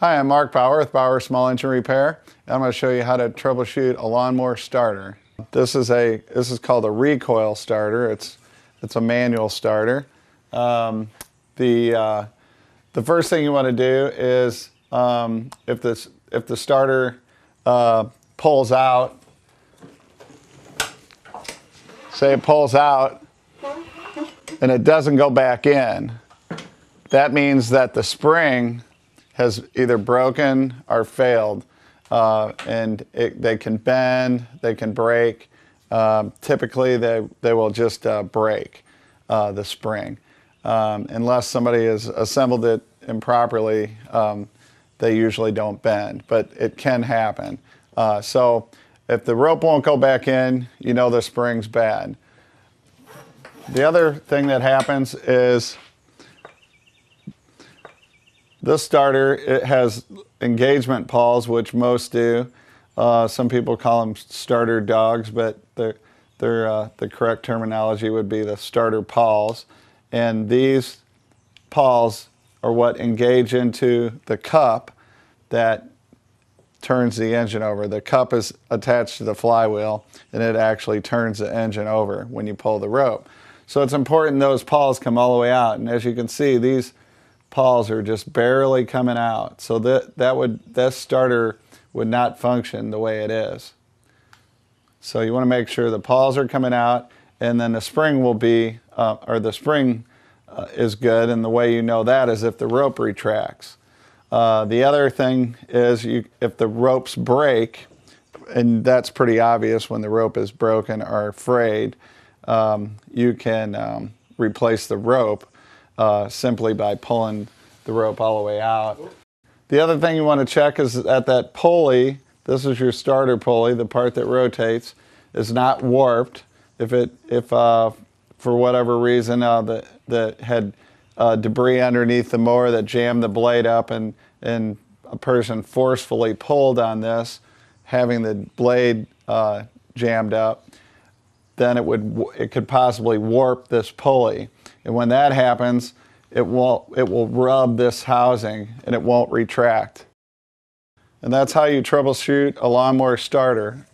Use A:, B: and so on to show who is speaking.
A: Hi, I'm Mark Bauer with Bauer Small Engine Repair. And I'm going to show you how to troubleshoot a lawnmower starter. This is a this is called a recoil starter. It's it's a manual starter. Um, the uh, the first thing you want to do is um, if this if the starter uh, pulls out, say it pulls out and it doesn't go back in, that means that the spring has either broken or failed. Uh, and it, they can bend, they can break. Um, typically, they, they will just uh, break uh, the spring. Um, unless somebody has assembled it improperly, um, they usually don't bend, but it can happen. Uh, so if the rope won't go back in, you know the spring's bad. The other thing that happens is this starter, it has engagement pawls, which most do. Uh, some people call them starter dogs, but they're, they're, uh, the correct terminology would be the starter pawls. And these pawls are what engage into the cup that turns the engine over. The cup is attached to the flywheel and it actually turns the engine over when you pull the rope. So it's important those pawls come all the way out. And as you can see, these pawls are just barely coming out. So that, that would, this starter would not function the way it is. So you want to make sure the pawls are coming out and then the spring will be, uh, or the spring uh, is good. And the way you know that is if the rope retracts. Uh, the other thing is you, if the ropes break, and that's pretty obvious when the rope is broken or frayed, um, you can um, replace the rope uh, simply by pulling the rope all the way out. The other thing you want to check is at that pulley, this is your starter pulley, the part that rotates, is not warped. If it, if uh, for whatever reason uh, the, the had uh, debris underneath the mower that jammed the blade up and, and a person forcefully pulled on this, having the blade uh, jammed up, then it would it could possibly warp this pulley. And when that happens, it will, it will rub this housing and it won't retract. And that's how you troubleshoot a lawnmower starter.